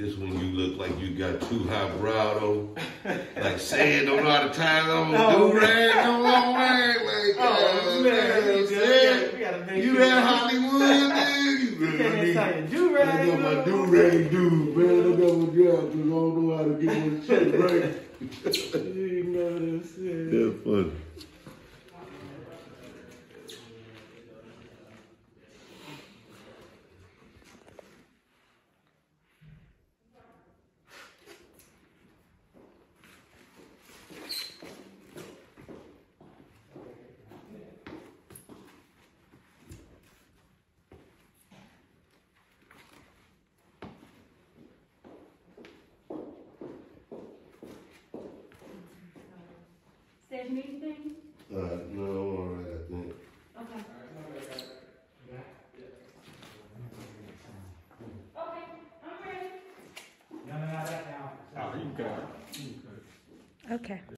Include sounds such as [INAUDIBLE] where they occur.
This one you look like you got too high brow like saying don't know how to tie on Oh, do rag, no long rag. Like, Oh, uh, man, you we said, you that Hollywood, [LAUGHS] man. You You really need. say I do-rag, got my do rag dude, man. I got my job because I don't know how to get my shit right. [LAUGHS] You know what I'm saying? That's funny. Stage anything? Uh, no, I'm all right, I think. Okay. Okay, I'm ready. No, no, no, that now. Oh, you got it. Okay.